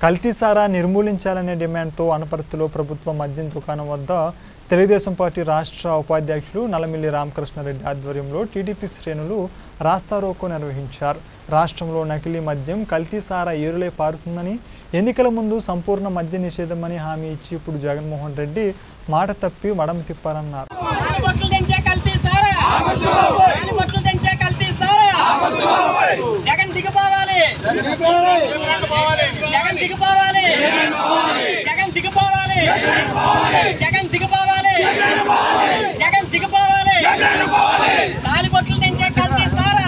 కల్తీసారా నిర్మూలించాలనే డిమాండ్తో అనపర్తిలో ప్రభుత్వ మద్యం దుకాణం వద్ద తెలుగుదేశం పార్టీ రాష్ట్ర ఉపాధ్యక్షులు నలమిల్లి రామకృష్ణారెడ్డి ఆధ్వర్యంలో టీడీపీ శ్రేణులు రాస్తారోకో నిర్వహించారు. రాష్ట్రంలో నకిలీ మద్యం కల్తీసారా ఏరులే పారుతుందని ఎన్నికల ముందు సంపూర్ణ మద్య నిషేధమని హామీ ఇచ్చి ఇప్పుడు జగన్మోహన్ రెడ్డి మాట తప్పి మడమ తిప్పారన్నారు బొట్లు తెంచే కల్తీ సారా నాని బొట్లు తెంచే కల్తీ సారా జగన్ దిగిపోవాలి జగన్ దిగిపోవాలి జగన్ దిగిపోవాలి జగన్ దిగిపోవాలి జగన్ దిగిపోవాలి నాలి బొట్లు తెంచే కల్తీ సారా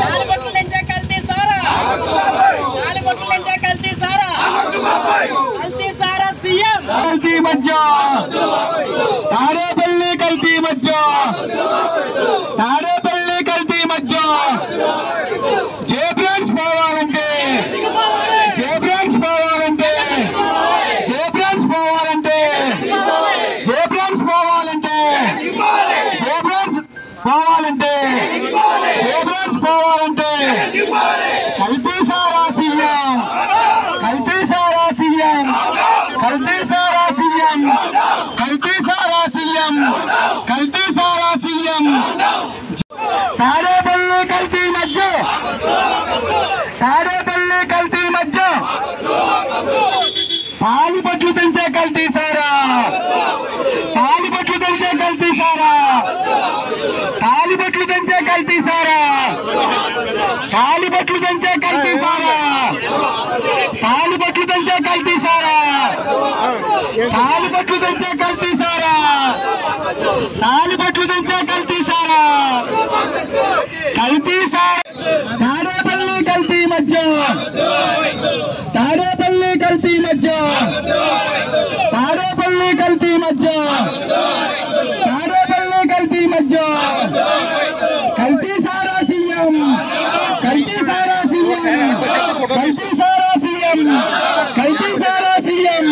నాలి బొట్లు తెంచే కల్తీ సారా నాలి బొట్లు తెంచే కల్తీ సారా కల్తీ సారా సీఎం కల్తీ మధ్య తాడేపల్లి కల్తీ మధ్య తాడేపల్లి కల్తీ మధ్య జే బ్రాండ్స్ పోవాలంటే జే బ్రాండ్స్ పోవాలంటే జే బ్రాండ్స్ పోవాలంటే జే బ్రాండ్స్ పోవాలంటే జే బ్రాండ్స్ పోవాలంటే జే బ్రాండ్స్ పోవాలంటే కల్తీ సారా సీఎం కల్తీ సారా సీఎం కల్తీ సారా సీఎం కల్తీ సారా సీఎం కల్తీ సారా సీఎం తాడేపల్లి కల్తీ మధ్య తాడేపల్లి కల్తీ మధ్య పాలు పట్లు తెంచే కల్తీ సారా దంచే కల్తీసారా తాలి బట్లు దంచే కల్తీసారా కల్తీసారా తాడేపల్లి కల్తీ మధ్య. తాడేపల్లి కల్తీ మధ్య. తాడేపల్లి కల్తీ మధ్య. తాడేపల్లి కల్తీ మధ్య. కల్తీసారా సీఎం. కల్తీసారా సీఎం. కల్తీసారా సీఎం. కల్తీసారా సీఎం.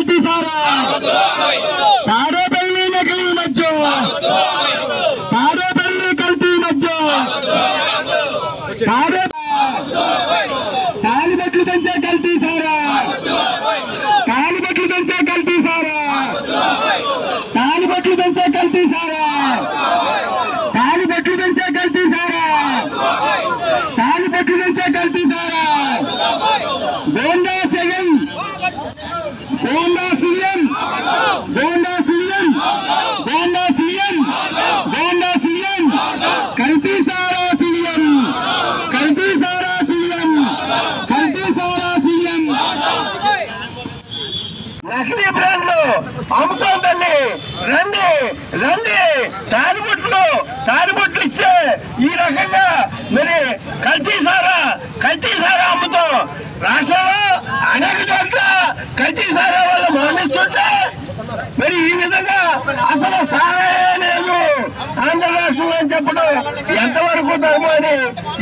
బట్లు తెంచే కల్తీ సారా తాడేపల్లి నకిలీ మధ్య తాడేపల్లి కల్తీ మధ్య తాడే తాలిబట్లు తెంచే కల్తీ సారా తాలిబట్లు తెంచే కల్తీ సారా తాలిబట్లు తెంచే కల్తీ సారా తాలిబట్లు తెంచే కల్తీ సారా తాలిబట్లు తెంచే కల్తీ సారా Bonda సెగన్ Bonda CM Bonda CM Bonda CM Bonda CM కల్తీ సారా సీఎం కల్తీ సారా సీఎం కల్తీ సారా సీఎం నకిలీ బ్రాండ్లు అమ్ముతోందండి రండి రండి. తాడిబొట్లు తాడిబొట్లు ఇచ్చే ఈ రకంగా మరి కల్తీ సారా కల్తీ సారా అమ్ముతాం రాష్ట్రంలో అనేక చోట్ల కల్తీ సారా వల్ల మరణిస్తుంటే మరి ఈ విధంగా అసలు సారే లేదు. ఆంధ్ర రాష్ట్రంలో అని చెప్పడం ఎంతవరకు ధర్మం అని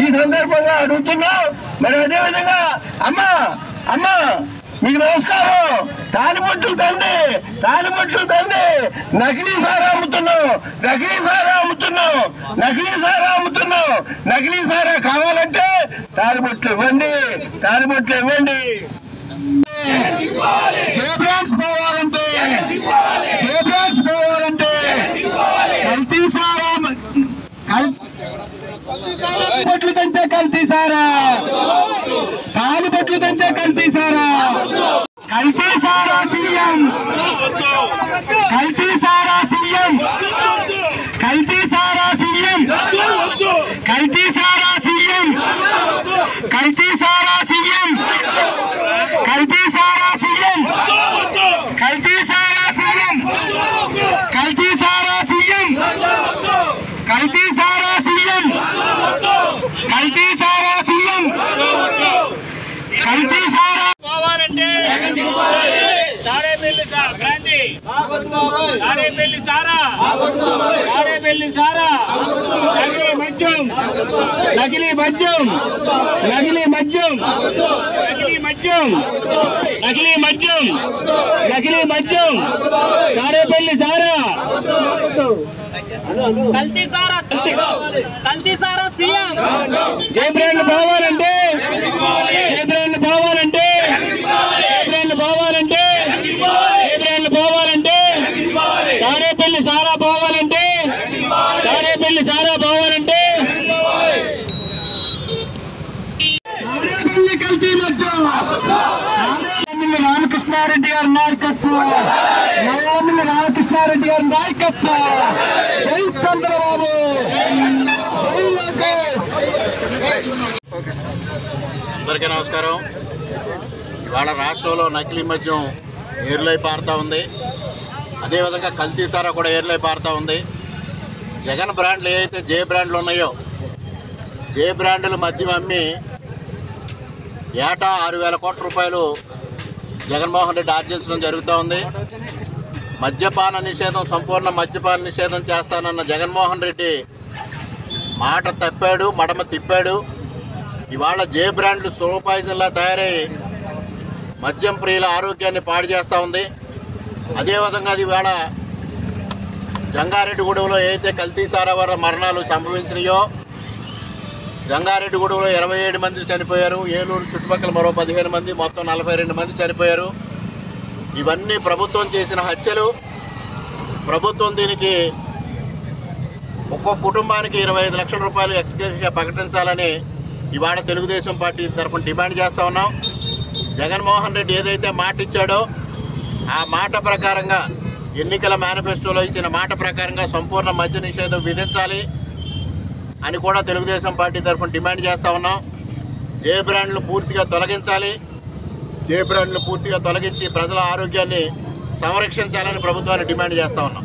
ఈ సందర్భంగా అడుగుతున్నాం. మరి అదే విధంగా అమ్మా అమ్మా మీకు నమస్కారం. తాలిబొట్లు తండ్రి తాలిబొట్లు తండ్రి. నకిలీ సారా అమ్ముతున్నాం నకిలీ సారా అమ్ముతున్నాం నకిలీ సారా అమ్ముతున్నాం నకిలీ సారా కావాలంటే తాలిబొట్లు ఇవ్వండి తాలిబొట్లు ఇవ్వండి. జే పోవాలంటే జే పోవాలంటే కల్తీ సారా బొట్లు కల్తీ సారా బొట్లు తెంచే కల్తీ సారా. ಆಗುವುದಂತೆ ಕಲ್ಪಿಸಾರ ಕಲ್ಪಿಸಾರ ಸಿಎಂ ಕಲ್ಪಿಸಾರ ಸಿಎಂ ಕಲ್ಪಿಸಾರ ಸಿಎಂ ಕಲ್ಪಿಸಾರ ಸಿಎಂ ಕಲ್ಪಿಸಾರ ಸಿಎಂ తాడేపల్లి సారా. తాడేపల్లి సారా. నకిలీ మద్యం. నకిలీ మద్యం. నకిలీ మద్యం. నకిలీ మద్యం. నకిలీ మద్యం. నకిలీ మద్యం. తాడేపల్లి సారా. కల్తీ సారా కల్తీ సారా సీఎం. ఏ బ్రాండ్ పోవాలంటే ఏ బ్రాండ్ పోవాలంటే ఏ బ్రాండ్ పోవాలంటే ఏ బ్రాండ్ పోవాలంటే తాడేపల్లి సారా పోవాలంటే తాడేపల్లి సారా పోవాలంటే తాడేపల్లి కల్తీ మధ్య నల్లమిల్లి రామకృష్ణారెడ్డి గారి నాయకత్వం రామకృష్ణారెడ్డి గారి నాయకత్వం. జై చంద్రబాబు. అందరికీ నమస్కారం. ఇవాళ రాష్ట్రంలో నకిలీ మద్యం ఏర్లై పారుతూ ఉంది. అదేవిధంగా కల్తీ సారా కూడా ఏర్లై పారుతూ ఉంది. జగన్ బ్రాండ్లు ఏవైతే జే బ్రాండ్లు ఉన్నాయో జే బ్రాండ్ల మద్యం అమ్మి ఏటా ఆరు వేల కోట్ల రూపాయలు జగన్మోహన్ రెడ్డి ఆర్జించడం జరుగుతూ ఉంది మద్యపాన నిషేధం సంపూర్ణ మద్యపాన నిషేధం చేస్తానన్న జగన్మోహన్ రెడ్డి మాట తప్పాడు మడమ తిప్పాడు. ఇవాళ జే బ్రాండ్లు సూపాయిజన్లా పాయిజన్లా తయారై మద్యం ప్రియుల ఆరోగ్యాన్ని పాడు చేస్తూ ఉంది. అదేవిధంగా అది ఇవాళ జంగారెడ్డిగూడెంలో ఏదైతే కల్తీ సారా మరణాలు సంభవించినాయో జంగారెడ్డిగూడెంలో ఇరవై ఏడు మంది చనిపోయారు. ఏలూరు చుట్టుపక్కల మరో పదిహేను మంది మొత్తం నలభై రెండు మంది చనిపోయారు. ఇవన్నీ ప్రభుత్వం చేసిన హత్యలు. ప్రభుత్వం దీనికి ఒక్కో కుటుంబానికి ఇరవై ఐదు లక్షల రూపాయలు ఎక్స్గ్రేషన్గా ప్రకటించాలని ఇవాళ తెలుగుదేశం పార్టీ తరఫున డిమాండ్ చేస్తూ ఉన్నాం. జగన్మోహన్ రెడ్డి ఏదైతే మాట ఇచ్చాడో ఆ మాట ప్రకారంగా ఎన్నికల మేనిఫెస్టోలో ఇచ్చిన మాట ప్రకారంగా సంపూర్ణ మద్య నిషేధం విధించాలి. అని కూడా తెలుగుదేశం పార్టీ తరఫున డిమాండ్ చేస్తూ ఉన్నాం. జే బ్రాండ్లు పూర్తిగా తొలగించాలి. జే బ్రాండ్లు పూర్తిగా తొలగించి ప్రజల ఆరోగ్యాన్ని సంరక్షించాలని ప్రభుత్వాన్ని డిమాండ్ చేస్తూ ఉన్నాం.